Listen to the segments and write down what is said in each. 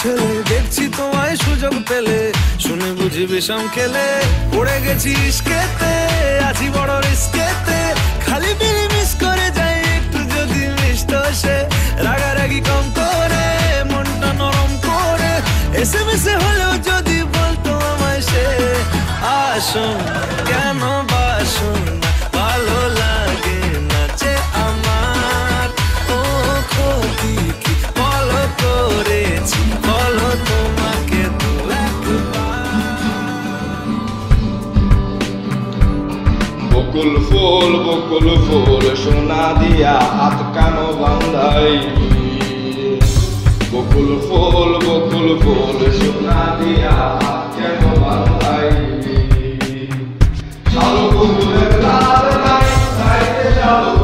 ছেলে, দেখছি তোমায় সুযোগ পেলে। শুনে বুঝি বিষম খেলে। পড়ে গেছি ইস্কেতে, আছি বড় রিস্কেতে। খালি বিলি মিস করে যাই, একটু যদি মিষ্ট সে। রাগারাগি কম করে, মনটা নরম করে। এসে মেসে হলেও যদি বলতো আমায় সে। আসুন, কেন বাসুন ভালো লাগে নাচে আমার। কি করেছি? বকুল ফুল বকুল ফুল, সোনা দিয়া হাত কানো বান্ধাই? বকুল ফুল বকুল ফুল, সোনা দিয়া হাত কেন বান্ধাই? শালুক ফুলের লাল নাই নাইতে শালুক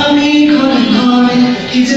আমি ঘরে ঘরে কি যে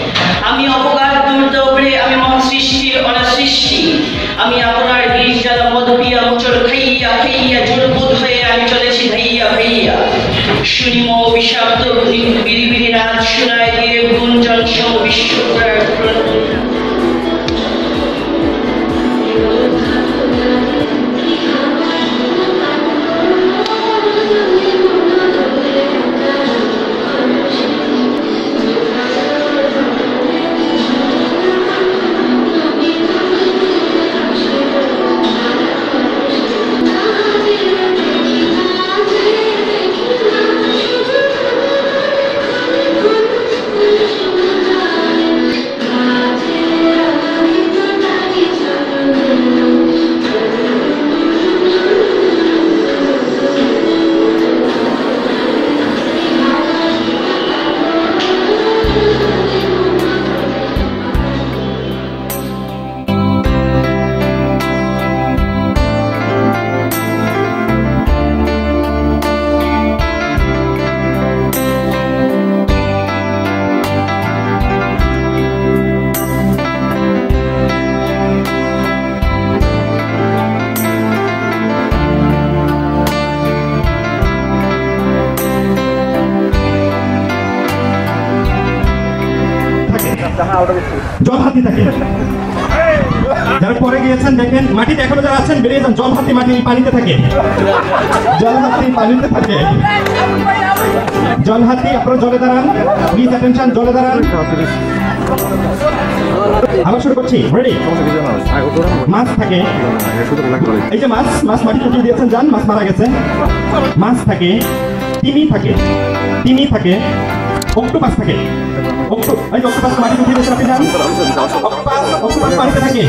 শুনি অভিশাপ্ত বিড়ি নাচ শোনায় দিয়ে গুঞ্জন সহ বিশ্ব জল হাতি যারা পরে গিয়েছেন দেখেন মাটিতে এখনও যারা আছেন, বেরিয়ে যান। জল হাতি মাটি পানিতে থাকে। জল হাতি পানিতে থাকে। জল হাতি আপনারা জলে দাঁড়ান। প্লিজ অ্যাটেনশন জলে দাঁড়ান। আবার শুরু করছি। মাছ থাকে। এই যে মাছ মাছ মাটি ফুটিয়ে দিয়েছেন, যান, মাছ মারা গেছে। মাছ থাকে, তিমি থাকে তিমি থাকে, অক্টোপাস থাকে। অক্টো এই অক্টোপাস মাটি ফুটিয়ে দিয়েছেন আপনি যান অক্টোপাস অক্টোপাস পানিতে থাকে।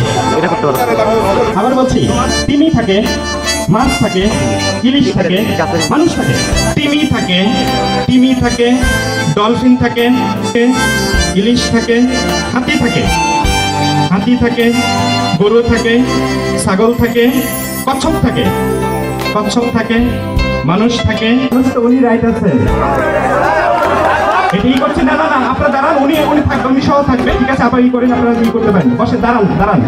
আবার বলছি তিমি থাকে মাছ থাকে ইলিশ থাকে মানুষ থাকে। তিমি থাকে তিমি থাকে ডলফিন থাকে ইলিশ থাকে হাতি থাকে। হাতি থাকে গরু থাকে ছাগল থাকে কচ্ছপ থাকে। কচ্ছপ থাকে মানুষ থাকে। মানুষ তো উনি রাইট আছেন। এটি ই করছে না না না আপনারা দাঁড়ান, উনি উনি থাকবেন, উনি সহ থাকবে। ঠিক আছে, আবার ই করেন, আপনারা ই করতে পারেন। বসে দাঁড়ান দাঁড়ান।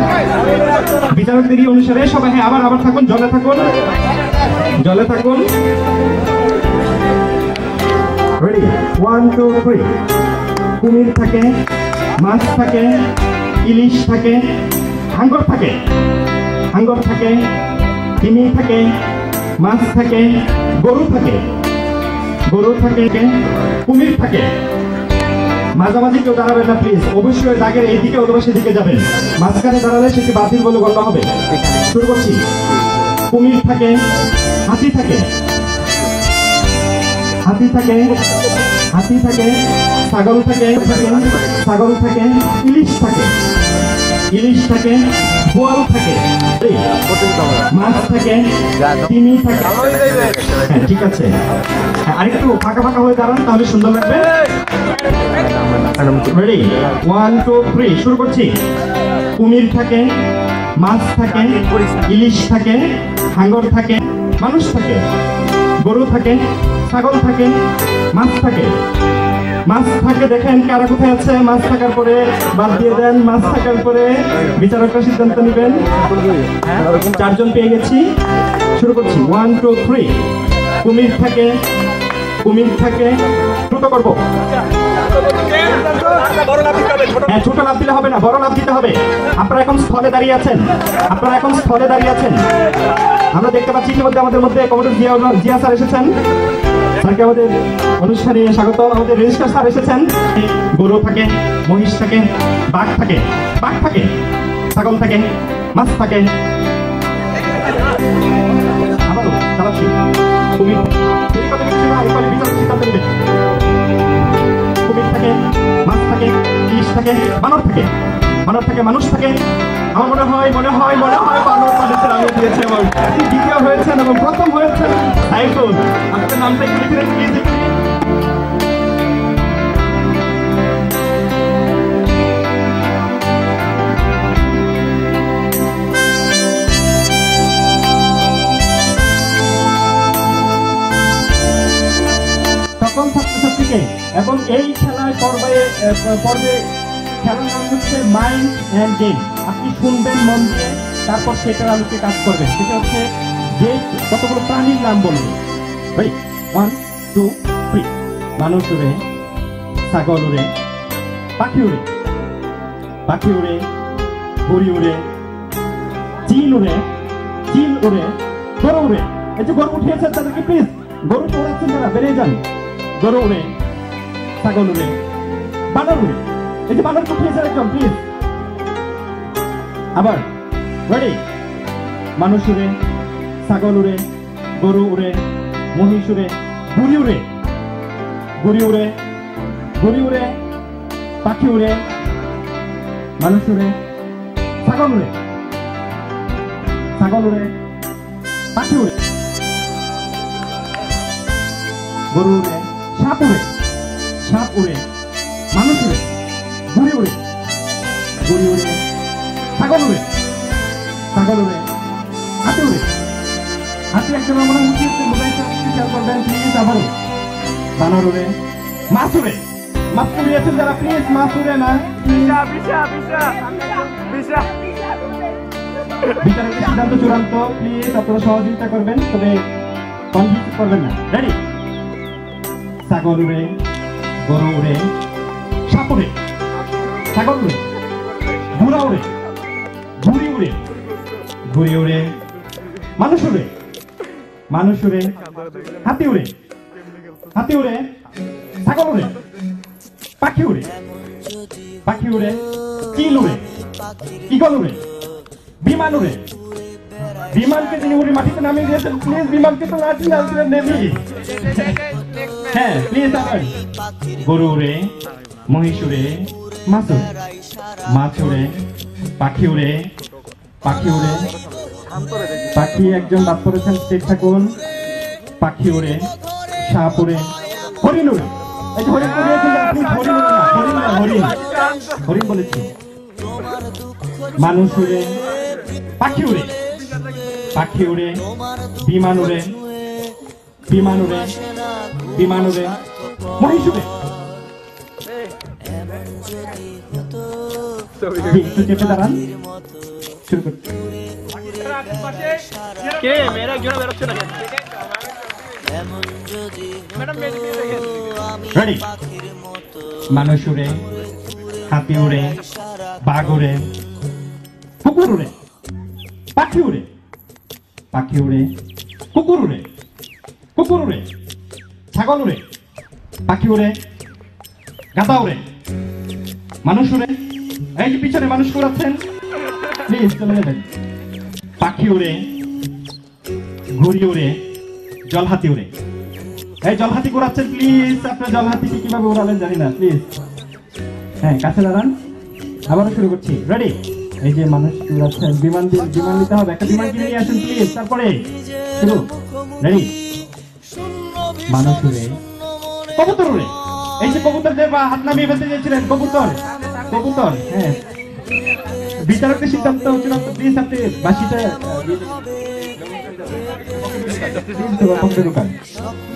বিচারকদের ই অনুসারে সবাই হ্যাঁ আবার আবার থাকুন, জলে থাকুন। জলে থাকুন। রেডি ওয়ান টু থ্রি কুমির থাকে, মাছ থাকে, ইলিশ থাকে, হাঙ্গর থাকে। হাঙ্গর থাকে তিমি থাকে, মাছ থাকে, গরু থাকে। গরু থাকে, কুমির থাকে। মাঝামাঝি কেউ দাঁড়াবেন না প্লিজ অবশ্যই দাগের এইদিকে অথবা সেদিকে যাবেন। মাঝখানে দাঁড়ালে সেটি বাতিল বলে গণ্য হবে। শুরু করছি। কুমির থাকে, হাতি থাকে। হাতি থাকে হাতি থাকে, ছাগল থাকে ছাগল থাকে, ইলিশ থাকে। ইলিশ থাকে বোয়াল থাকে মাছ থাকে চিনি থাকে। হ্যাঁ ঠিক আছে। হ্যাঁ, আরেকটু ফাঁকা ফাঁকা হয়ে দাঁড়ান তাহলে সুন্দর লাগবে। রেডি ওয়ান টু থ্রি শুরু করছি। কুমির থাকে মাছ থাকে ইলিশ থাকে হাঙ্গর থাকে মানুষ থাকে গরু থাকে ছাগল থাকে মাছ থাকে। মাছ থাকে দেখেন কারা কোথায় আছে? মাছ থাকার পরে বাদ দিয়ে দেন, মাছ থাকার পরে বিচারকরা সিদ্ধান্ত নেবেন। চারজন পেয়ে গেছি। শুরু করছি। ওয়ান টু থ্রি কুমির থাকে কুমির থাকে। দ্রুত করব। হ্যাঁ ছোট লাভ দিলে হবে না, বড় লাভ দিতে হবে। আপনারা এখন স্থলে দাঁড়িয়ে আছেন। আপনারা এখন স্থলে দাঁড়িয়ে আছেন। আমরা দেখতে পাচ্ছি ইতিমধ্যে আমাদের মধ্যে কমোডর জিয়া জিয়া স্যার এসেছেন। স্যারকে আমাদের অনুষ্ঠানে স্বাগত। আমাদের রেজিস্টার স্যার এসেছেন। গরু থাকে, মহিষ থাকে, বাঘ থাকে বাঘ থাকে, ছাগল থাকে, মাছ থাকে। আবারও চালাচ্ছি। কুমির কুমির থাকে, মাছ থাকে, ইলিশ থাকে, বানর থাকে। বানর থাকে, মানুষ থাকে। আমার মনে হয় মনে হয় মনে হয়, বানর মানুষের আগে দিয়েছে এবং দ্বিতীয় হয়েছেন এবং প্রথম হয়েছেন সাইফুল। আপনার নামটা একটু লিখে ছাত্রছাত্রীকে এবং এই খেলায় পর্বে পর্বে নাম হচ্ছে মাইন্ড অ্যান্ড গেম আপনি শুনবেন মন দিয়ে তারপর সেটার আলোকে কাজ করবেন। সেটা হচ্ছে যে কতগুলো প্রাণীর নাম বলবেন ভাই ওয়ান টু থ্রি মানুষ উড়ে ছাগল উড়ে পাখি উড়ে পাখি উড়ে ঘুড়ি উড়ে চিল উড়ে চিল উড়ে গরু উড়ে এই যে গরু উঠিয়েছেন তাদেরকে প্লিজ গরু তো তারা বেরিয়ে যান। গরু উড়ে ছাগল উড়ে বানর উড়ে এই যে বানর উঠিয়েছেন একদম প্লিজ আবার রেডি মানুষ উড়ে, ছাগল উড়ে, গরু উড়ে, মহিষ উড়ে ঘুড়ি উড়ে। ঘুড়ি উড়ে ঘুড়ি উড়ে, পাখি উড়ে, মানুষ উড়ে, ছাগল উড়ে। ছাগল উড়ে, পাখি উড়ে। গরু উড়ে, সাপ উড়ে সাপ উড়ে, মানুষ উড়ে। ঘুড়ি উড়ে ঘুড়ি উড়ে ছাগল উড়ে ছাগল উড়ে হাতি উড়ে হাতি একজন আমরা খেয়াল করবেন প্লিজ আবারও বানর উড়ে মাছ উড়ে মাছ উড়িয়েছেন যারা প্লিজ মাছ উড়ে না বিচারকের সিদ্ধান্ত চূড়ান্ত প্লিজ আপনারা সহযোগিতা করবেন তবে কনফিউজ করবেন না। রেডি ছাগল উড়ে গরু উড়ে সাপ উড়ে ছাগল ঘোড়া উড়ে ঘুড়ি উড়ে ঘুড়ি উড়ে মানুষ উড়ে মানুষ উড়ে হাতি উড়ে হাতি উড়ে ছাগল উড়ে পাখি উড়ে পাখি উড়ে চিল উড়ে ইগল উড়ে বিমান উড়ে বিমানকে তিনি উড়ে মাটিতে নামিয়ে দিয়েছেন প্লিজ বিমানকে তো নাচি নাচছিলেন নেবি। হ্যাঁ প্লিজ আবার। গরু উড়ে মহিষ উড়ে মাছ উড়ে মাছ উড়ে পাখি উড়ে পাখি উড়ে পাখি একজন বাদ পড়েছেন স্টেট থাকুন পাখি উড়ে সাপ উড়ে হরিণ এই হরিণ হরিণ না মানুষ উড়ে পাখি উড়ে পাখি উড়ে বিমান উড়ে বিমান উড়ে বিমান উড়ে মহিষ উড়ে চেপে দাঁড়ান। শুরু করছি। রেডি মানুষ উড়ে হাতি উড়ে বাঘ উড়ে কুকুর উড়ে পাখি উড়ে পাখি উড়ে কুকুর উড়ে কুকুর উড়ে ছাগল উড়ে পাখি উড়ে গাদা উড়ে মানুষ উড়ে এই যে পিছনে মানুষ যাবেন পাখি উড়ে, ঘুড়ি উড়ে, জলহাতি উড়ে। এই জলহাতি করাচ্ছেন প্লিজ আপনার জলহাতিকে কীভাবে উড়াবেন জানি না প্লিজ হ্যাঁ কাছে দাঁড়ান। আবারও শুরু করছি। রেডি এই যে মানুষ উড়াচ্ছেন বিমান দিয়ে বিমান নিতে হবে, একটা বিমান কিনে নিয়ে আসুন প্লিজ তারপরে শুরু। রেডি মানুষ উড়ে। কবুতর উড়ে। এই যে কবুতর যে হাত নামিয়ে ফেলতে চেয়েছিলেন, কবুতর। কবুতর হ্যাঁ। বিচারকের সিদ্ধান্ত চূড়ান্ত প্লিজ আপনি বাসিটা।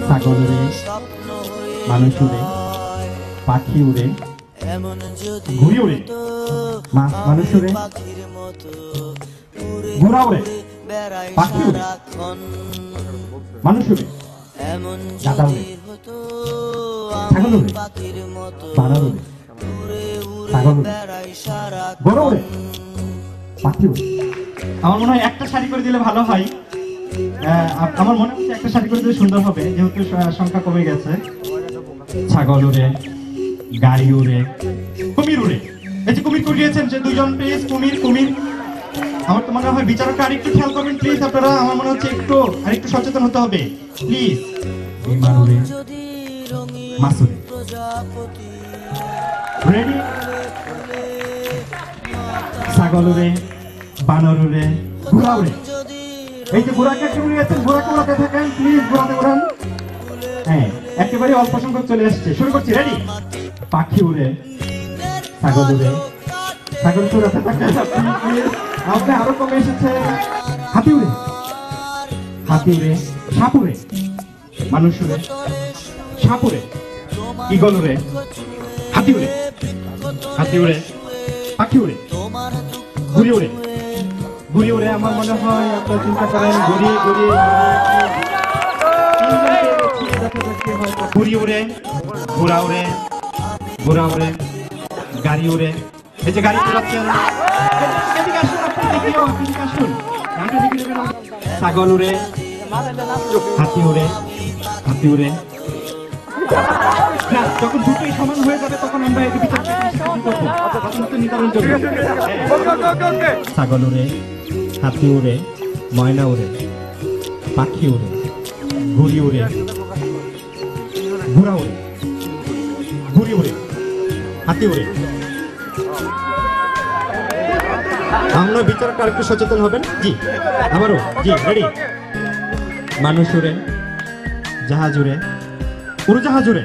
ছাগল উড়ে, মানুষ উড়ে, পাখি উড়ে উড়ে মানুষ উড়ে উড়ে, পাখি উড়ে, মানুষ উড়ে গাদা উড়ে উড়ে উড়ে। ছাগল উড়ে পাখি আমার মনে হয় একটা শাড়ি করে দিলে ভালো হয়। আমার মনে হচ্ছে একটা শাড়ি করে দিলে সুন্দর হবে যেহেতু সংখ্যা কমে গেছে। ছাগল উড়ে গাড়ি উড়ে কুমির উড়ে এই যে কুমির কুড়িয়েছেন যে দুজন পেয়েছ কুমির কুমির। আমার তো মনে হয় বিচারকটা আরেকটু খেয়াল করবেন প্লিজ আপনারা। আমার মনে হচ্ছে একটু আরেকটু সচেতন হতে হবে প্লিজ মাসুরে রেডি ছাগলুরে বানরুরে ঘোড়াউরে এই যে ঘোড়াকে একটু উড়িয়েছেন ঘোড়াকে উড়াতে থাকেন প্লিজ ঘোড়াতে উড়ান হ্যাঁ একেবারে অল্প সংখ্যক চলে আসছে শুরু করছি রেডি পাখি উড়ে ছাগল উড়ে ছাগল চুরাতে থাকেন আপনি আরও কমে এসেছে। হাতি উড়ে। হাতি উড়ে, সাপ উড়ে। মানুষ উড়ে, সাপ ইগল উড়ে। হাতি উড়ে। হাতি উড়ে। পাখি উড়ে। ঘুড়ি উড়ে। ঘুড়ি উড়ে আমার মনে হয়, আপনারা চিন্তা করেন ঘুড়ি ঘুড়ি ঘুড়ি উড়ে, ঘোড়া উড়ে ঘোড়া উড়ে, গাড়ি উড়ে। এই যে গাড়ি। ছাগল উড়ে, হাতি উড়ে হাতি উড়ে। না, যখন দুটোই সমান হয়ে যাবে তখন আমরা। তখন তো নির্ধারণ করব। হ্যাঁ। ছাগল উড়ে হাতি উড়ে ময়না উড়ে পাখি উড়ে ঘুড়ি উড়ে ঘোড়া উড়ে ঘুড়ি উড়ে হাতি উড়ে আমরা বিচারকটা আরেকটু সচেতন হবেন? জি আমারও জি রেডি মানুষ উড়ে জাহাজ উড়ে উড়োজাহাজ উড়ে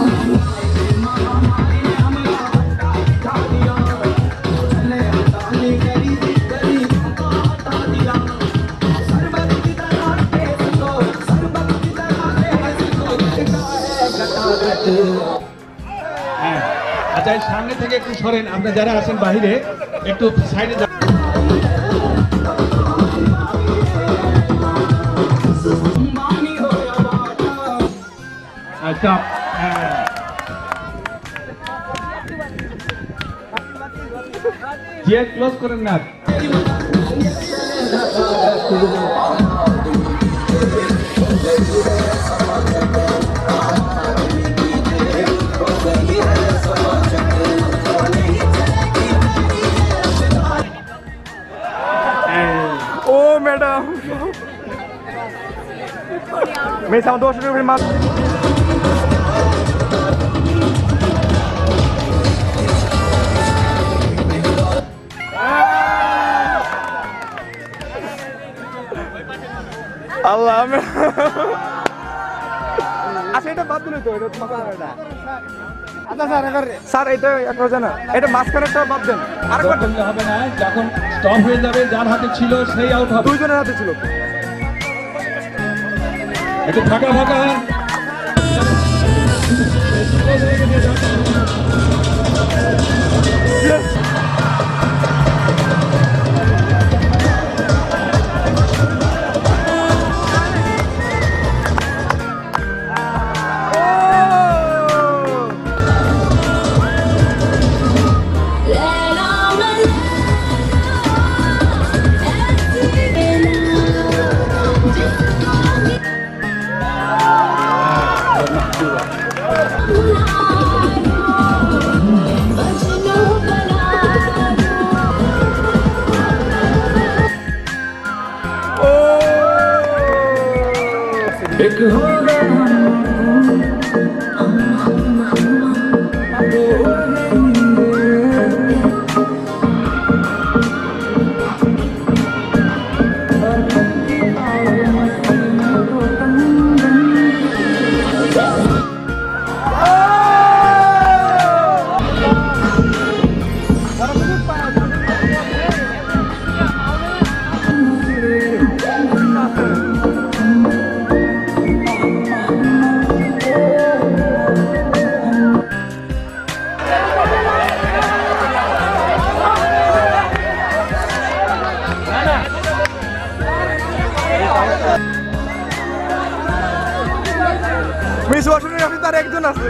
আচ্ছা সামনে থেকে একটু সরেন, আপনি যারা আছেন বাহিরে, একটু সাইডে আচ্ছা হ্যাঁ। ক্লোজ করেন না মাছ আল্লাহ আচ্ছা এটা বাদ দিলে তো এটা না আচ্ছা স্যার এবার স্যার এটা একটা জানা এটা মাঝখানেরটা বাদ দেন। দেন। হবে না যখন স্টপ হয়ে যাবে যার হাতে ছিল সেই আউট হবে। দুইজনের হাতে ছিল। একটু ফাঁকা ফাঁকা মিস ওয়াশনের আপনি তার একজন আছে।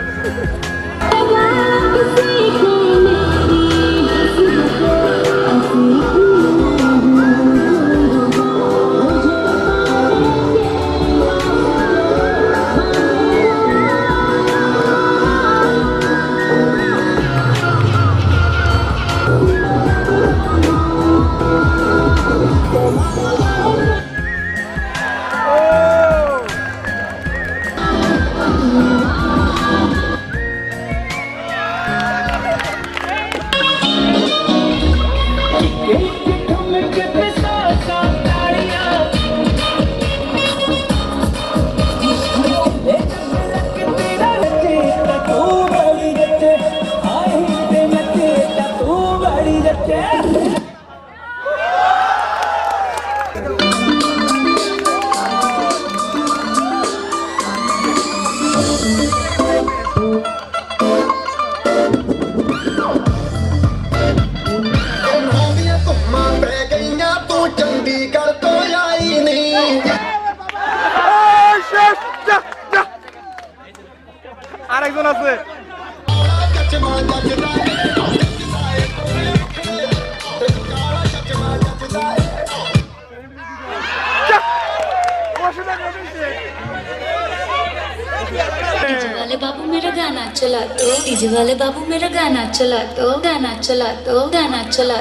बाबू मेरा गाना चला तो डीजे वाले बाबू मेरा गाना चला तो गाना चला दो गाना चला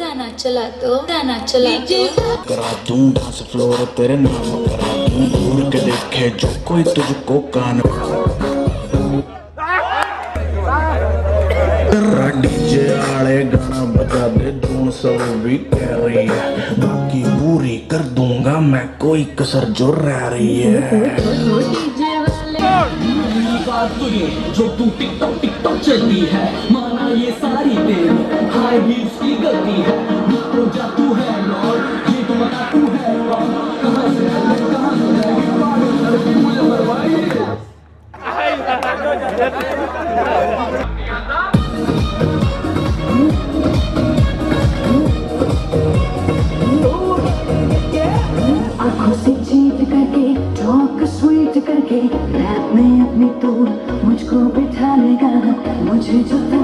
गाना चला मेरा गाना चला दो करा दूँ डांस फ्लोर, तेरे नाम करा दूँ घूर के देखे जो कोई तुझको कान डीजे आले गाना बजा दे धून सब भी कह कर दूँगा, मैं कोई कसर जो रह रही है। जो तू टिकटॉक टिकटॉक चलती है माना ये सारी तेरी की गलती है 좋다.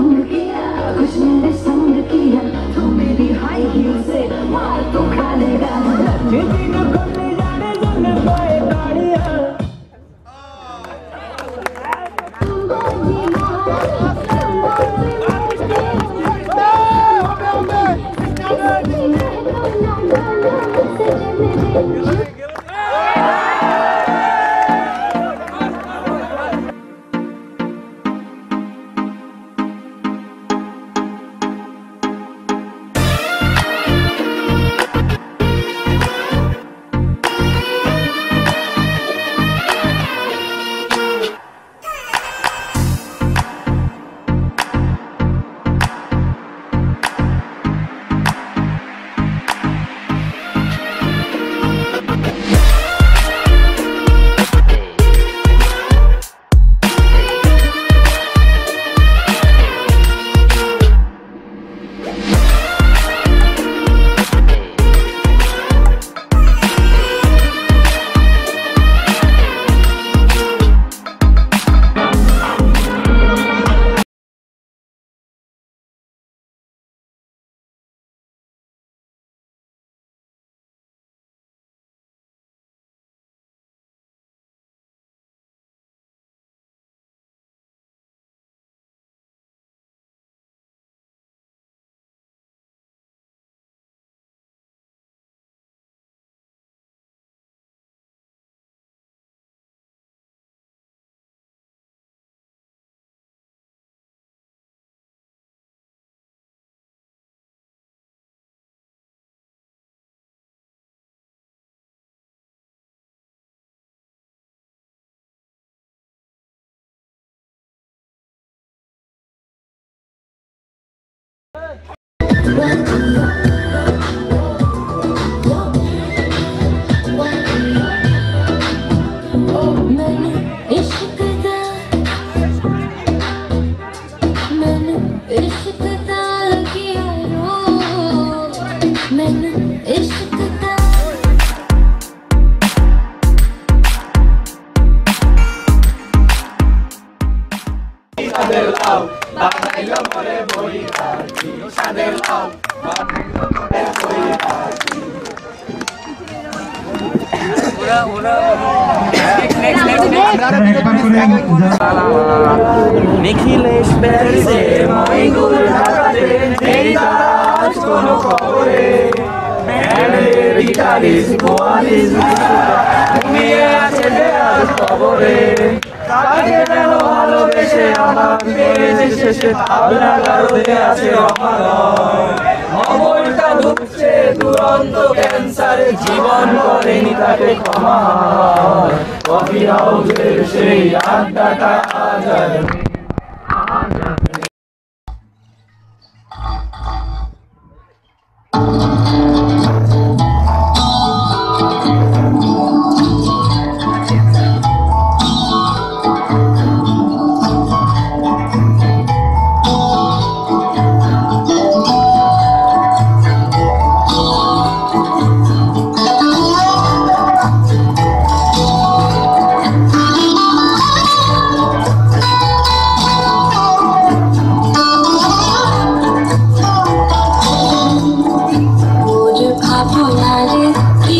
ওর ভাবনারে কি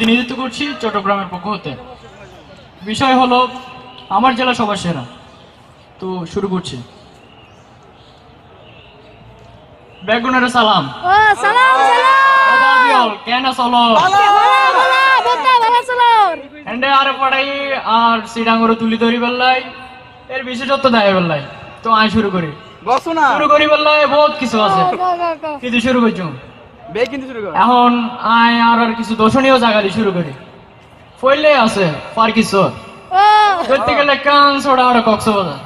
প্রতিনিধিত্ব করছি চট্টগ্রামের পক্ষ হতে। বিষয় হলো আমার জেলা সবার সেরা। তো শুরু করছি। বেগুনের সালাম। ও সালাম সালাম। কেন এন্ডে আরে পড়াই আর সিডাঙ্গরে তুলি ধরি বেল্লাই এর বিশেষত্ব দেয় বেল্লাই। তো আয় শুরু করি। শুরু করি বেল্লাই বহুত কিছু আছে। গো গো গো কিন্তু শুরু করছ। এখন আয় আর আর কিছু দর্শনীয় জায়গা দিয়ে শুরু করি। ফইলে আছে পার্কিসর ও। ধরতে গেলে কান ছোড়া আর কক্সবাজার।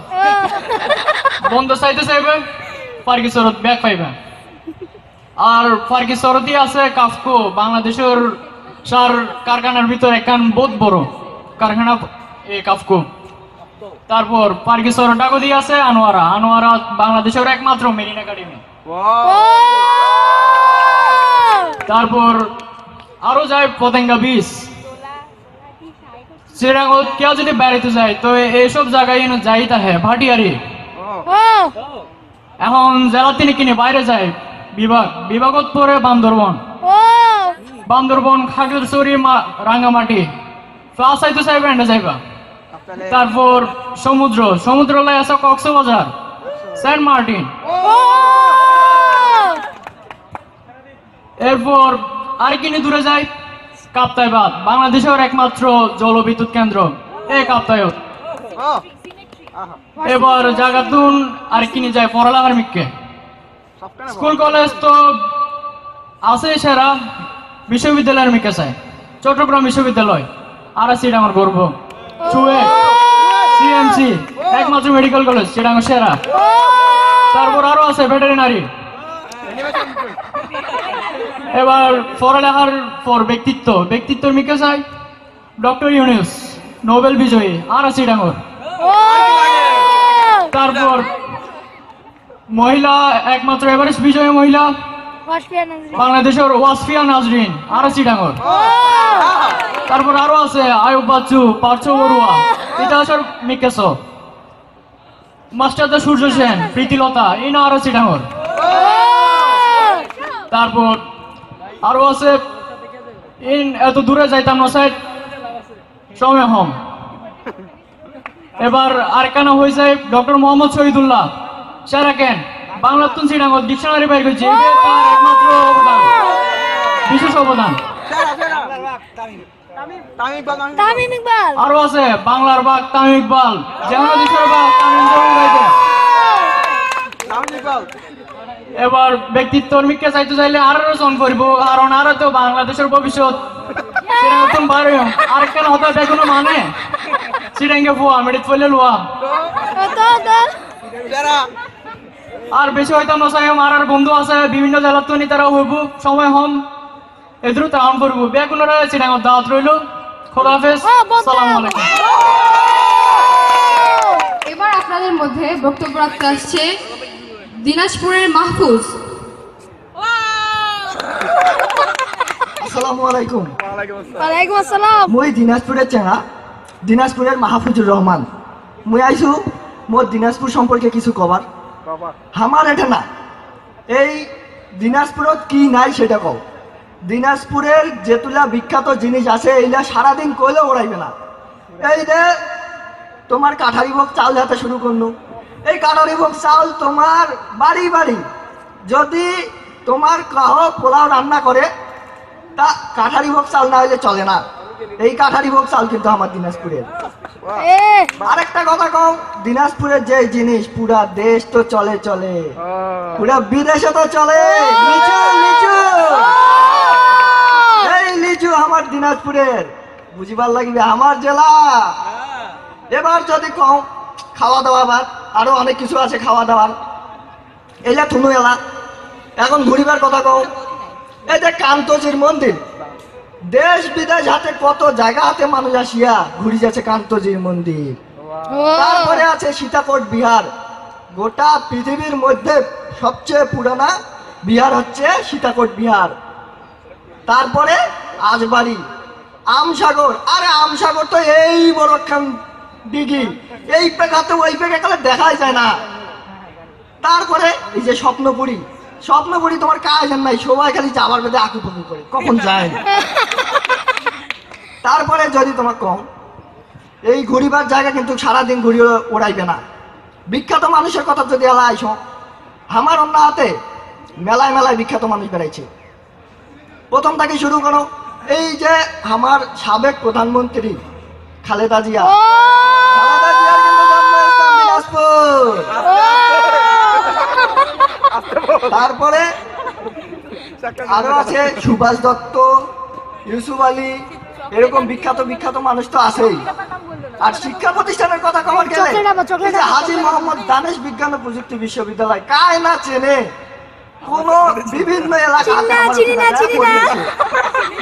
বন্ধ চাইতে চাইবে পার্কিসরত ব্যাগ পাইবে। আর পার্কিসরতি আছে কাফকো বাংলাদেশের সার কারখানার ভিতর একখান বহুত বড়। কারখানা এই কাফকো। তারপর পার্কিসর ডাগদি আছে আনোয়ারা। আনোয়ারা বাংলাদেশের একমাত্র মেরিন একাডেমি। তারপর আরও যায় পতেঙ্গা বিচ শ্রীরাঙ্গত কেউ যদি বেড়াইতে যায় তো এইসব জায়গায় যাই তাহে ভাটিয়ারি। এখন জেলা তিনি কিনে বাইরে যায় বিভাগ বিভাগত পরে বান্দরবন। ও। বান্দরবন খাগড়াছড়ি মা- রাঙ্গামাটি। ফ্লাস আইতে চাইবে এন্ডে যাইবা। তারপর সমুদ্র সমুদ্র লাই আছে কক্সবাজার সেন্ট মার্টিন। এরপর আর কিনে দূরে যাই, কাপ্তাইবাদ, বাংলাদেশের একমাত্র জলবিদ্যুৎ কেন্দ্র। এ কাপ্তায়ত এবার জাগাতুন আর কিনে যায় পড়ালেখার মিককে স্কুল, কলেজ তো আছে সেরা, বিশ্ববিদ্যালয়ের মিকে চাই। চট্টগ্রাম বিশ্ববিদ্যালয়, আর এটা আমার গর্ব। চুয়ে, সিএমসি, একমাত্র মেডিকেল কলেজ, সেটা আমার সেরা। তারপর আরও আছে ভেটেরিনারি। এবার পড়ালেখার পর ব্যক্তিত্ব। ব্যক্তিত্বর মিকে চাই ডক্টর ইউনিস নোবেল বিজয়ী আর আছি ডাঙর। তারপর মহিলা একমাত্র এভারেস্ট বিজয়ী মহিলা বাংলাদেশের ওয়াসফিয়া নাজরিন আর আছি ডাঙর। তারপর আরও আছে আয়ুব বাচ্চু পার্থ বড়ুয়া ইতিহাসের মিকেছ মাস্টারদা সূর্য সেন প্রীতিলতা এই না আছি চিটাঙর তারপর আরও আছে। ইন এত দূরে যাইতাম না সাইড সময় হম এবার আর কেন হয়ে যায় ডক্টর মোহাম্মদ শহীদুল্লাহ। সেরা কেন? বাংলা তুন ডিকশনারি বাইর করছে। তার একমাত্র অবদান। বিশেষ অবদান। আরও আছে বাংলার বাঘ তামিম ইকবাল। যেমন দেশের বাঘ তামিম এবার ব্যক্তিত্ব মিকে চাইতে চাইলে আরও রচন করব কারণ আরও তো বাংলাদেশের ভবিষ্যৎ। সেটা নতুন বার আর কেন হতো দেখুন মানে? সিডাঙ্গে ফুয়া মেডিত ফলে লুয়া। আর বেশি হয়তো নসাই আর আর বন্ধু আছে বিভিন্ন জেলার তো তারা হইব সময় হম। এদের ত্রাণ করব। বেগুনরা সিডাঙ্গর দাওয়াত রইল। খোদা হাফেজ সালাম আলাইকুম। এবার আপনাদের মধ্যে বক্তব্য রাখতে আসছে দিনাজপুরের মাহফুজ। আসসালামু আলাইকুম। ওয়ালাইকুম আসসালাম। মই দিনাজপুরের চেঙা দিনাজপুরের মাহফুজুর রহমান। মই আইছো মোর দিনাজপুর সম্পর্কে কিছু কবার। আমার এটা না। এই দিনাজপুরত কি নাই সেটা কও। দিনাজপুরের যেতুলা বিখ্যাত জিনিস আছে এইলা সারাদিন কইলেও ওড়াইবে না। এই যে তোমার কাঠারি ভোগ চাল যাতে শুরু করনু। এই কাঠারি ভোগ চাল তোমার বাড়ি বাড়ি। যদি তোমার কাহ পোলাও রান্না করে তা কাঠারি ভোগ চাল না হলে চলে না। এই কাঠারি ভোগ চাল কিন্তু আমার দিনাজপুরের। আরেকটা কথা কম দিনাজপুরের যে জিনিস পুরা দেশ তো চলে চলে। পুরা বিদেশে তো চলে। লিচু লিচু। এই লিচু আমার দিনাজপুরের। বুঝিবার লাগবে আমার জেলা। এবার যদি কম খাওয়া দাওয়া বাদ আরও অনেক কিছু আছে খাওয়া দাওয়ার এলা থুনু এলা এখন ঘুরিবার কথা কও। এই যে কান্তজির মন্দির দেশ বিদেশ হাতে কত জায়গা হাতে মানুষ আসিয়া ঘুরি যাচ্ছে কান্তজির মন্দির। তারপরে আছে সীতাকোট বিহার। গোটা পৃথিবীর মধ্যে সবচেয়ে পুরানা বিহার হচ্ছে সীতাকোট বিহার। তারপরে আজবাড়ি আমসাগর। আরে আমসাগর তো এই বড় দিঘি এই পেকাতে ওই পেকা গেলে দেখাই যায় না। তারপরে এই যে স্বপ্নপুরী স্বপ্নপুরী তোমার কাজ নাই সবাই খালি যাবার বেঁধে আকুপুকু করে কখন যায়? তারপরে যদি তোমার কম এই ঘুরিবার জায়গা কিন্তু সারাদিন ঘুরিয়ে ওড়াইবে না। বিখ্যাত মানুষের কথা যদি এলা আইস আমার অন্য হাতে মেলায় মেলায় বিখ্যাত মানুষ বেড়াইছে। প্রথম থেকে শুরু করো এই যে আমার সাবেক প্রধানমন্ত্রী খালেদা জিয়া খালেদা জিয়ার কিন্তু জন্মস্থান দিনাজপুর। তারপরে আরও আছে সুভাষ দত্ত ইউসুফ আলী এরকম বিখ্যাত বিখ্যাত মানুষ তো আছেই। আর শিক্ষা প্রতিষ্ঠানের কথা কবার গেলে আবার। মোহাম্মদ দানেশ বিজ্ঞান ও প্রযুক্তি বিশ্ববিদ্যালয় কায় না চেনে। কোন বিভিন্ন এলাকা না।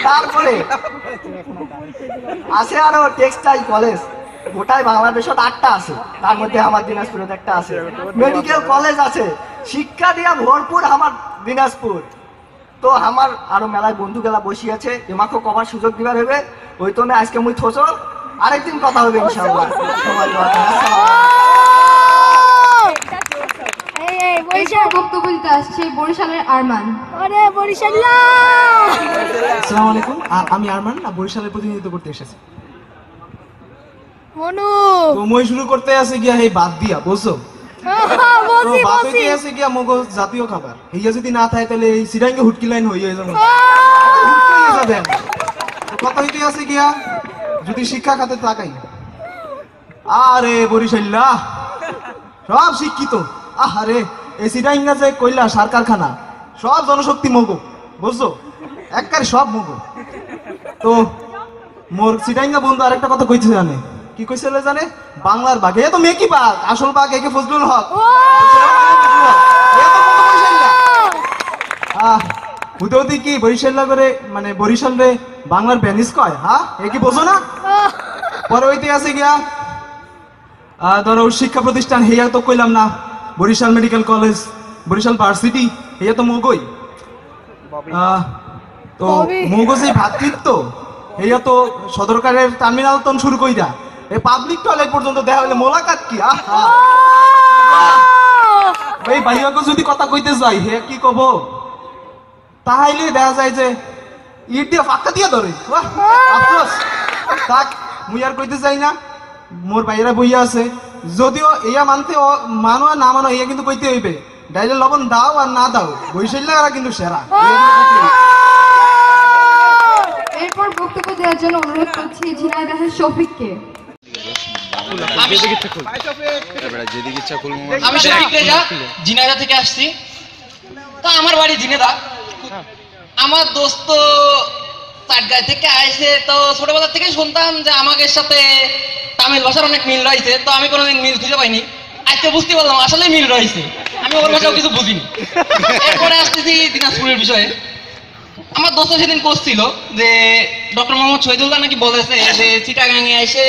তারপরে আছে আরও টেক্সটাইল কলেজ। গোটায় বাংলাদেশত আটটা আছে। তার মধ্যে আমার দিনাজপুরে একটা আছে। মেডিকেল কলেজ আছে। শিক্ষা দিয়া ভরপুর আমার দিনাজপুর। তো আমার আরও মেলায় বন্ধু গেলা বসি আছে এমাকে কবার সুযোগ দিবার হবে ওই তো না আজকে মুই থোছো আরেকদিন কথা হবে ইনশাআল্লাহ। সবাই ভালো থাকবেন। আসসালামু এই এই বরিশাল দিতে আসছে বরিশালের আরমান। আরে বরিশাল আসসালামু আলাইকুম। আমি আরমান বরিশালের প্রতিনিধিত্ব করতে এসেছি। মনু! তো শুরু করতে আছে গিয়া এই বাদ দিয়া বুঝছ? তো বসি বাদ বসি হইতে আছে গিয়া মগো জাতীয় খাবার। এইয়া যদি না থাকে তাহলে এই সিরাঙ্গে হুটকি লাইন হয়ে যাবে হয়ে কথা হইতে আছে গিয়া যদি শিক্ষা খাতে তাকাই। আরে বরিশাল্লা সব শিক্ষিত। আহারে! এসিটা ইংরাজে কইলা সার কারখানা সব জনশক্তি মগো বুঝছ? একবারে সব মগো। তো মোর সিটাইঙ্গা বন্ধু আরেকটা কথা কইছে জানে? কি কইছিল জানে? বাংলার বাঘ। এ তো মেকি বাঘ? আসল বাঘ একে ফজলুল হক? হুতে কি বরিশাল করে মানে বরিশাল রে বাংলার বেনিস কয় হ্যাঁ এ কি বোঝো না? পরে হইতে আছে গিয়া ধরো শিক্ষা প্রতিষ্ঠান হেয়া তো কইলাম না। Barishal medical college Barishal varsity হেয়া তো মগই। তো মগো যে ভাতৃত্ব। হেয়া তো সদরকারের টার্মিনাল তন শুরু কইরা। এই পাবলিক টয়লেট পর্যন্ত দেখা হইলে মোলাকাত কি? আহা। এই ভাইয়াকে যদি কথা কইতে যাই হে কি কব? তাহাইলে দেখা যায় যে ইট দিয়ে ফাঁকা দিয়ে ধরে। বাহ, আফসোস। থাক মুই আর কইতে চাই না। মোর ভাইয়েরা বইয়া আছে। যদিও ইয়া মানতে মানো আর না মানো ইয়া কিন্তু কইতে হইবে। ডাইলে লবণ দাও আর না দাও বৈশাল্যা কিন্তু সেরা। এরপর বক্তব্য দেওয়ার জন্য অনুরোধ করছি ঝিনাইদহের শফিককে। আমি জিনাদা থেকে আসছি? তো আমার বাড়ি জিনেদা আমার দোস্ত চাটগাঁ থেকে আসে তো ছোটবেলা থেকে শুনতাম যে আমাদের সাথে তামিল ভাষার অনেক মিল রয়েছে, তো আমি কোনোদিন মিল খুঁজে পাইনি। আজকে বুঝতে পারলাম আসলে মিল রয়েছে। আমি ওর ভাষাও কিছু বুঝিনি। এরপরে আসতেছি দিনাজপুরের বিষয়ে। আমার দোস্ত সেদিন করছিল যে ডক্টর মোহাম্মদ শহীদুল্লাহ নাকি বলেছে যে চিটাগাঙে এসে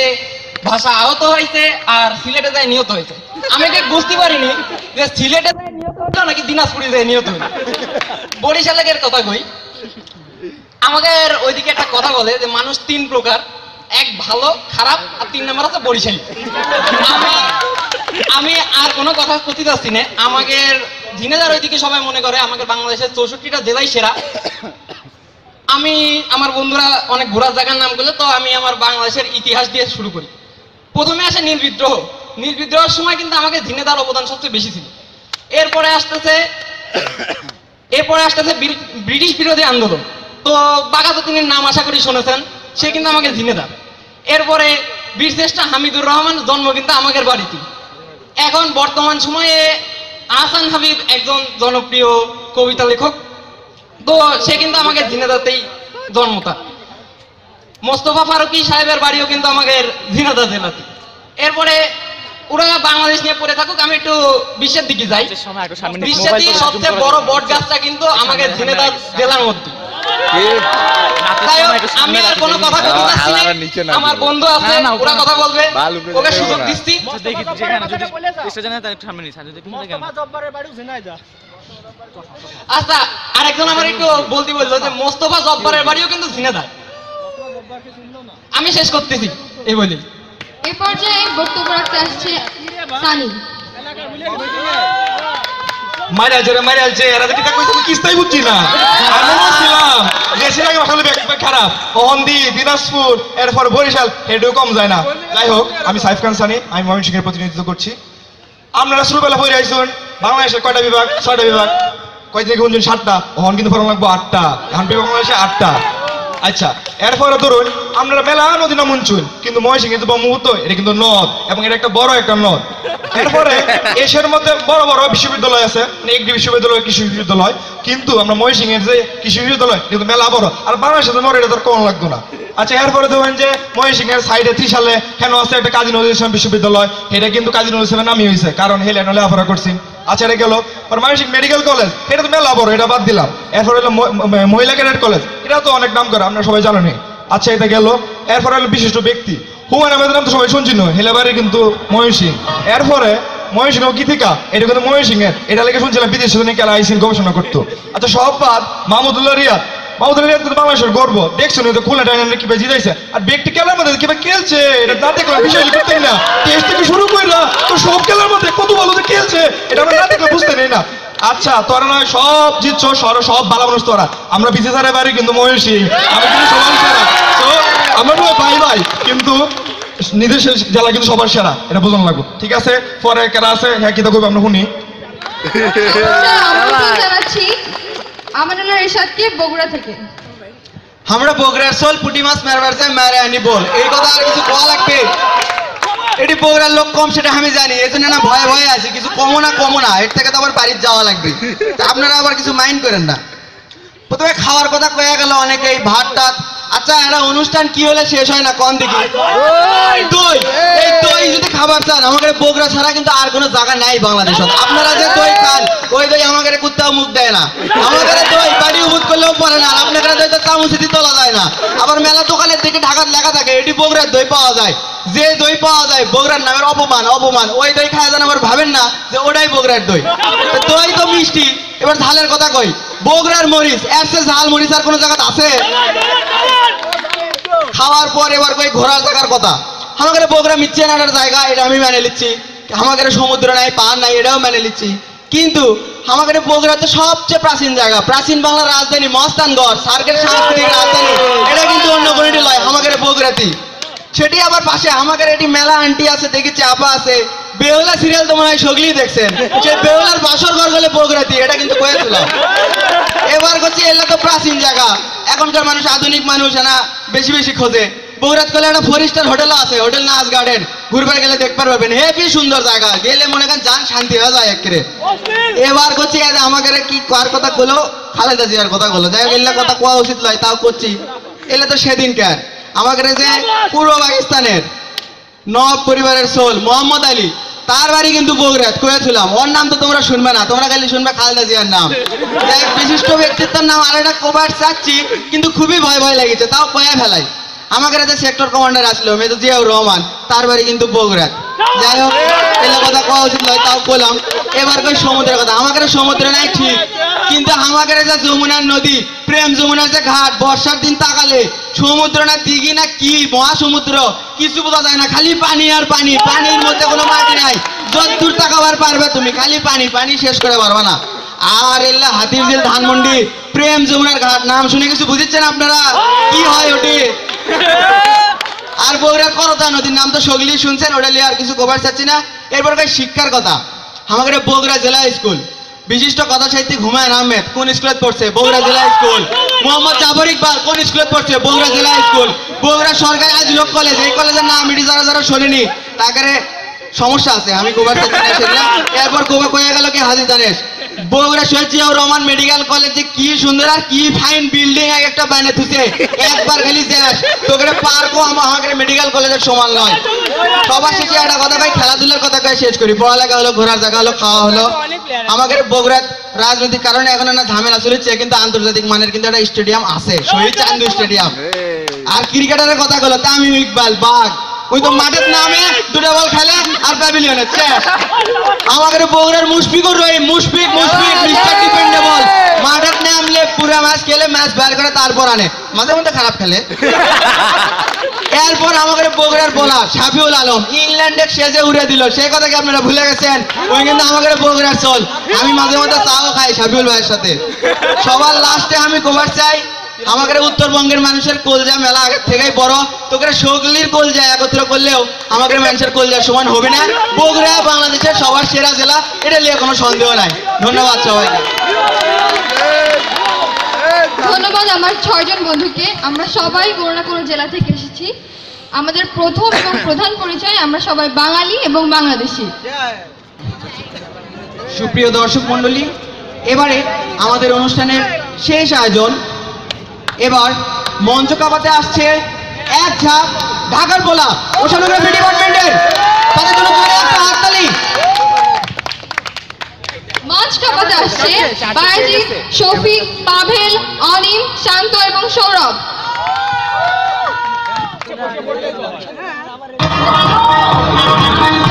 ভাষা আহত হয়েছে আর সিলেটে যায় নিহত হয়েছে। আমি ঠিক বুঝতে পারিনি যে সিলেটে যায় নিহত হইল নাকি দিনাজপুরে যায় নিহত হইল বরিশালের কথা কই। আমাদের ওইদিকে একটা কথা বলে যে মানুষ তিন প্রকার। এক ভালো, খারাপ আর তিন নাম্বার আছে বরিশালী। আমি আর কোনো কথা করতে যাচ্ছি না। আমাদের ঝিনেদার ওইদিকে সবাই মনে করে আমাদের বাংলাদেশের চৌষট্টিটা জেলাই সেরা। আমি, আমার বন্ধুরা অনেক ঘোরার জায়গার নাম করলে তো আমি আমার বাংলাদেশের ইতিহাস দিয়ে শুরু করি। প্রথমে আসে নীল বিদ্রোহ। নীল বিদ্রোহের সময় কিন্তু আমাকে ঝিনেদার অবদান সবচেয়ে বেশি ছিল। এরপরে আসতেছে এরপরে আসতেছে ব্রি- ব্রিটিশ বিরোধী আন্দোলন। তো বাঘাযতীনের নাম আশা করি শুনেছেন। সে কিন্তু আমাকে ঝিনেদার এরপরে বীরশ্রেষ্ঠ হামিদুর রহমান জন্ম কিন্তু আমাদের বাড়িতে এখন বর্তমান সময়ে আহসান হাবিব একজন জনপ্রিয় কবিতা লেখক। তো সে কিন্তু আমাকে ঝিনাদাতেই জন্মতা মোস্তফা ফারুকি সাহেবের বাড়িও কিন্তু আমাদের ঝিনাদা জেলাতে। এরপরে ওরা বাংলাদেশ নিয়ে পড়ে থাকুক আমি একটু বিশ্বের দিকে যাই। বিশ্বের দিকে সবচেয়ে বড় বট গাছটা কিন্তু আমাদের ঝিনাদা জেলার মধ্যে আমি আর কোনো কথা বলতে আমার বন্ধু আছে ওরা কথা বলবে। ওকে সুযোগ দিচ্ছি। আচ্ছা আরেকজন আমার একটু বলতে বলল যে মোস্তফা জব্বারের বাড়িও কিন্তু ঝিনাদা আমি শেষ করতেছি এই বলি। এই পর্যায়ে বক্তব্য রাখতে আসছে সানি। মাইরা জোরে, মাইরা আছে এরা যে কিতাব কইছে, আমি কিস্তাই বুঝছি না। আমি বলছিলাম যে সিরাজ আসলে খারাপ। অহন্দি, দিনাজপুর, এরপর বরিশাল, হেডও কম যায় না। যাই হোক, আমি সাইফ খান সানি, আমি ময়মনসিংহের প্রতিনিধিত্ব করছি। আপনারা শুরুবেলা পড়ে আইসুন বাংলাদেশের কয়টা বিভাগ? ছয়টা বিভাগ। কয় থেকে গুনছেন সাতটা ওহন কিন্তু পড়ানো লাগবো আটটা। এখন বাংলাদেশে আটটা। আচ্ছা এরপরে ধরুন আপনারা মেলা নদী নামুন চুন কিন্তু ময়সিং কিন্তু ব্রহ্মপুত্র এটা কিন্তু নদ, এবং এটা একটা বড় একটা নদ। এরপরে এশিয়ার মধ্যে বড় বড় বিশ্ববিদ্যালয় আছে একটি বিশ্ববিদ্যালয়, কৃষি বিশ্ববিদ্যালয়, কিন্তু আমরা ময়সিং যে কৃষি বিশ্ববিদ্যালয় কিন্তু মেলা বড়, আর বাংলাদেশে তো মরে এটা কম লাগতো না। আচ্ছা এরপরে ধরেন যে ময়সিং এর সাইডে ত্রিশালে কেন আছে একটা কাজী নজরুল ইসলাম বিশ্ববিদ্যালয়, এটা কিন্তু কাজী নজরুল ইসলামের নামই হয়েছে, কারণ হেলে নলে লেখাপড়া করছি আচ্ছা এটা গেল। ময়মনসিংহ মেডিকেল কলেজ এটা তো মেলা বড়, এটা বাদ দিলাম। এরপর হলো মহিলা ক্যাডেট কলেজ এটা তো অনেক নাম করে, আপনারা সবাই জানেন আচ্ছা এটা গেল। এরপর হলো বিশিষ্ট ব্যক্তি, হুমায়ুন আহমেদের নাম তো সবাই শুনছি না হেলাবাড়ি কিন্তু ময়মনসিং এরপরে ময়মনসিংহ গীতিকা, এটা কিন্তু ময়মনসিং এর এটা লেগে শুনছিলাম, বিদেশে নিয়ে কেলা আইসিন গবেষণা করতো। আচ্ছা বাদ, মাহমুদুল্লাহ রিয়াদ। মাহমুদুল্লাহ রিয়াদ কিন্তু বাংলাদেশের গর্ব। দেখছ না তো খুলে ডাইনামিক কীভাবে জিতাইছে আর ব্যক্তি খেলার মধ্যে কীভাবে খেলছে, এটা না দেখলে বিষয় লিখতেই না। টেস্ট থেকে শুরু করে তো সব খেলার মধ্যে কত ভালো খেলছে? এটা আমরা না দেখলে বুঝতে নেই না। আচ্ছা তোরা নয় সব জিতছো সর সব ভালো মানুষ তোরা। আমরা বাড়ি কিন্তু ময়ূষী আমি কিন্তু সবার সেরা। তো আমরা নয় ভাই ভাই কিন্তু নিজের জেলা কিন্তু সবার সেরা। এটা বোঝানো লাগবে। ঠিক আছে? পরে কেরা আছে? হ্যাঁ কি দেখব আমরা শুনি। আমানুল্লাহ বগুড়া থেকে। আমরা বগুড়ার সোল পুটি মাছ মারবার চাই মারে আনি বল। এই কথা আর কিছু কওয়া লাগবে? এটি বগুড়ার লোক কম, সেটা আমি জানি। এই জন্য না ভয়ে ভয়ে আছি। কিছু কমো না কমো না। এর থেকে তো আবার বাড়ির যাওয়া লাগবে। আপনারা আবার কিছু মাইন্ড করেন না। প্রথমে খাওয়ার কথা কয়ে গেল অনেকেই ভাত টাত আচ্ছা একটা অনুষ্ঠান কি হলে শেষ হয় না? কম দেখি দই। এই দই। যদি খাবার চান আমাদের বগুড়া ছাড়া কিন্তু আর কোনো জায়গা নাই বাংলাদেশত। আপনারা যে দই খান ওই দই আমাদের কুত্তাও মুখ দেয় না। আমাদের দই বাড়ি করলেও পরে না আপনাদের দই তো চামুচিতি তোলা যায় না। আবার মেলা দোকানের দিকে ঢাকার লেখা থাকে এটি বগুড়ার দই পাওয়া যায়। যে দই পাওয়া যায় বগুড়ার নামের অপমান অপমান। ওই দই খায় যেন আবার ভাবেন না যে ওটাই বগুড়ার দই। দই তো মিষ্টি। এবার ঝালের কথা কই। বগুড়ার মরিচ এর ঝাল মরিচ আর কোনো জায়গাতে আছে? খাওয়ার পর এবার কই ঘোরার জায়গার কথা। আমাদের বগুড়া মিচ্ছে নাটার জায়গা, এটা আমি মেনে নিচ্ছি। আমাদের সমুদ্র নাই, পাহাড় নাই, এটাও মেনে নিচ্ছি। কিন্তু আমাদের বগুড়া তো সবচেয়ে প্রাচীন জায়গা, প্রাচীন বাংলার রাজধানী মস্তানগড় সার্কের সাংস্কৃতিক রাজধানী, এটা কিন্তু অন্য কোনোটি লয় আমাদের বগুড়াতি সেটি আবার পাশে, আমাদের এটি মেলা আন্টি আছে, দেখেছি, আপা আছে। বেহুলা সিরিয়াল তো মনে সগলি দেখছেন। সে বেহুলার বাসর ঘর গেলে বগুড়াতি এটা কিন্তু কয়েছিলাম এবার করছি এলা তো প্রাচীন জায়গা। এখনকার মানুষ আধুনিক মানুষ না বেশি বেশি খোঁজে। বগুড়াত গেলে একটা ফোর স্টার হোটেলও আছে হোটেল নাচ গার্ডেন ঘুরবার গেলে দেখতে পারবেন হেভি সুন্দর জায়গা। গেলে মনে করেন যান, শান্তি হয়ে যায় একেরে এবার করছি আমাকে কি কার কথা গুলো খালেদা জিয়ার কথা গুলো যাই হোক, এগুলা কথা কোয়া উচিত নয়, তাও করছি। এলে তো সেদিন কার আমাকে যে পূর্ব পাকিস্তানের নব পরিবারের সোল, মোহাম্মদ আলী। তার বাড়ি কিন্তু বগুড়াত কয়েছিলাম ওর নাম তো তোমরা শুনবে না, তোমরা খালি শুনবে খালেদা জিয়ার নাম। বিশিষ্ট ব্যক্তিত্বের নাম আর একটা কবার চাচ্ছি, কিন্তু খুবই ভয় ভয় লেগেছে তাও কোয়া ফেলাই। আমাকে যে সেক্টর কমান্ডার আসলো, মেজর রহমান, তার বাড়ি কিন্তু বগুড়াত যাই হোক, এলে কথা কওয়া উচিত নয়, তাও বললাম। এবার কই সমুদ্রের কথা? আমাদের সমুদ্র নাই ঠিক, কিন্তু আমাদের যে যমুনার নদী, প্রেম যমুনার যে ঘাট, বর্ষার দিন তাকালে, সমুদ্র না দিঘি না কি, মহাসমুদ্র, কিছু বোঝা যায় না, খালি পানি আর পানি, পানির মধ্যে কোনো মাটি নাই। যত দূর তাকাবার পারবে তুমি, খালি পানি পানি শেষ করে পারবে না। আর এল্লা হাতির ধানমন্ডি। প্রেম যমুনার ঘাট, নাম শুনে কিছু বুঝিচ্ছেন আপনারা? কি হয় ওটি? আর বগুড়ার করতা নদীর নাম তো সগলি শুনছেন, ওটা আর কিছু কভার চাচ্ছি না। এরপর শিক্ষার কথা। আমাদের বগুড়া জেলা স্কুল। বিশিষ্ট কথা সাহিত্যিক হুমায়ুন আহমেদ, কোন স্কুলে পড়ছে? বগুড়া জেলা স্কুল। মোহাম্মদ জাফর ইকবাল, কোন স্কুলে পড়ছে? বগুড়া জেলা স্কুল। বগুড়া সরকারি আজলক কলেজ এই কলেজের নাম এটি যারা যারা শোনেনি, তাকে সমস্যা আছে আমি গোবার না এরপর গোবা কয়ে গেল কি হাজির জানেস বগুড়া শহীদ জিয়াউর রহমান মেডিকেল কলেজে কি সুন্দর আর কি ফাইন বিল্ডিং এক একটা বানিয়ে থুছে একবার খালি শেষ তোকে পার্কও আমাদের মেডিকেল কলেজের সমান নয়। সবার শেষে একটা কথা কই খেলাধুলার কথা কই শেষ করি। পড়ালেখা হলো ঘোরার জায়গা হলো খাওয়া হলো। আমাদের বগুড়ার রাজনৈতিক কারণে এখন না ঝামেলা চলেছে কিন্তু আন্তর্জাতিক মানের কিন্তু একটা স্টেডিয়াম আছে শহীদ চান্দু স্টেডিয়াম আর ক্রিকেটারের কথা হলো তামিম ইকবাল বাঘ। ওই তো মাঠের নামে দুটো বল খেলে আর প্যাভিলিয়নে শেষ। আমাদের বগুড়ার মুশফিকুর রহিম, মুশফিক মুশফিক মিস্টার ডিপেন্ডেবল মাঠের নামলে পুরো ম্যাচ খেলে ম্যাচ বের করে তারপর আনে। মাঝে মধ্যে খারাপ খেলে। এরপর আমাদের বগুড়ার বোলার শাফিউল আলম, ইংল্যান্ডের সেজে উড়ে দিল। সেই কথা কি আপনারা ভুলে গেছেন? ওই কিন্তু আমাদের বগুড়ার চল আমি মাঝে মধ্যে চাও খাই শাফিউল ভাইয়ের সাথে। সবার লাস্টে আমি কভার চাই। আমাদের উত্তরবঙ্গের মানুষের কলজা মেলা আগের থেকেই বড়। তোকে সগলির কলজা একত্র করলেও আমাদের মানুষের কলজা সমান হবে না। বগুড়া বাংলাদেশের সবার সেরা জেলা এটা নিয়ে কোনো সন্দেহ নাই। ধন্যবাদ সবাইকে। ধন্যবাদ আমার ছয়জন বন্ধুকে। আমরা সবাই কোনো না কোনো জেলা থেকে এসেছি। আমাদের প্রথম এবং প্রধান পরিচয় আমরা সবাই বাঙালি এবং বাংলাদেশি। সুপ্রিয় দর্শক মণ্ডলী এবারে আমাদের অনুষ্ঠানের শেষ আয়োজন এবার মঞ্চ কাপাতে আসছে এক ঝাঁপ ঢাকার বোলা ওশানোগ্রাফি ডিপার্টমেন্টের। তাদের জন্য একটা হাততালি। মঞ্চ কাপাতে আসছে শান্ত এবং সৌরভ। হ্যাঁ।